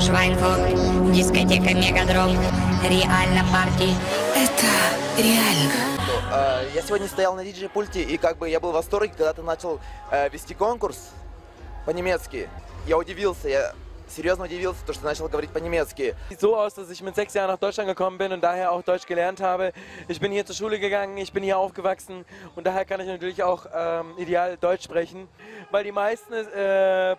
Швайнфурт, дискотека Мегадром, реально парти. Это реально. Э, Я сегодня стоял на диджей-пульте, и как бы я был в восторге, когда ты начал э, вести конкурс по-немецки. Я удивился, я серьезно удивился, то, что ты начал говорить по-немецки. Sieht so aus, dass ich mit sechs Jahren nach Deutschland gekommen bin und daher auch Deutsch gelernt habe. Ich bin hier zur Schule gegangen, ich bin hier aufgewachsen und daher kann ich natürlich auch ähm, ideal Deutsch sprechen, weil die meisten äh,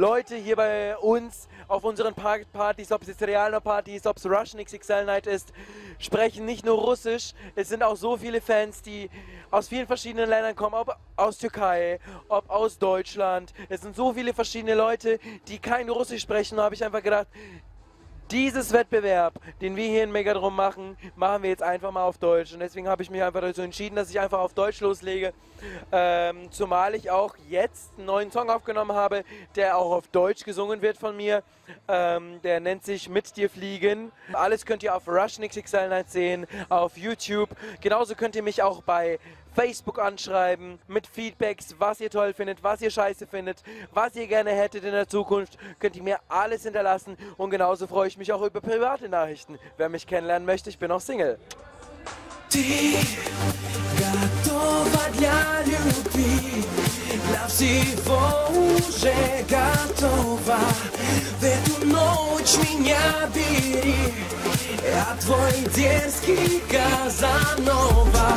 Leute hier bei uns auf unseren Pa- Partys, ob es jetzt Realno Party ist, ob es Russian XXL Night ist, sprechen nicht nur Russisch. Es sind auch so viele Fans, die aus vielen verschiedenen Ländern kommen, ob aus Türkei, ob aus Deutschland. Es sind so viele verschiedene Leute, die kein Russisch sprechen. Da habe ich einfach gedacht, dieses Wettbewerb, den wir hier in Megadrom machen, machen wir jetzt einfach mal auf Deutsch. Und deswegen habe ich mich einfach dazu entschieden, dass ich einfach auf Deutsch loslege. Ähm, zumal ich auch jetzt einen neuen Song aufgenommen habe, der auch auf Deutsch gesungen wird von mir. Ähm, der nennt sich Mit dir fliegen. Alles könnt ihr auf Night sehen, auf YouTube. Genauso könnt ihr mich auch bei Facebook anschreiben mit Feedbacks, was ihr toll findet, was ihr scheiße findet, was ihr gerne hättet in der Zukunft, könnt ihr mir alles hinterlassen und genauso freue ich mich auch über private Nachrichten. Wer mich kennenlernen möchte, ich bin auch Single. Ты готова для любви, для всего уже готова. В эту ночь меня бери, я твой дерзкий Казанова.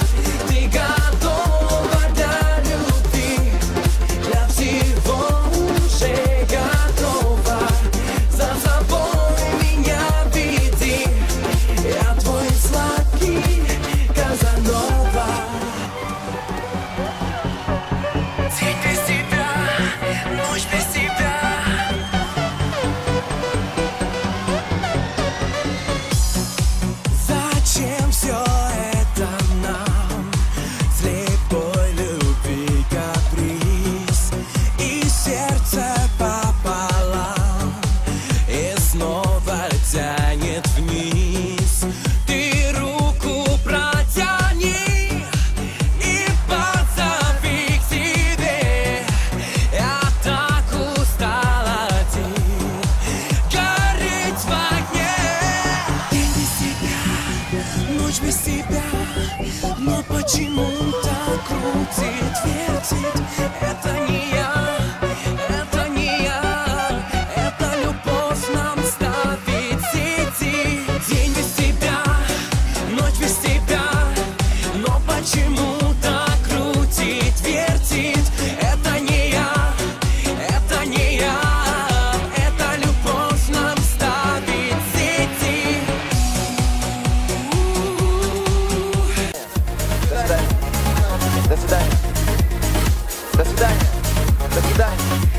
Ты готова для любви, для всего уже готова. За собой меня веди, я твой сладкий Казанова. День без тебя, ночь без тебя. Ночь без тебя Но почему-то крутит, вертит? Это time.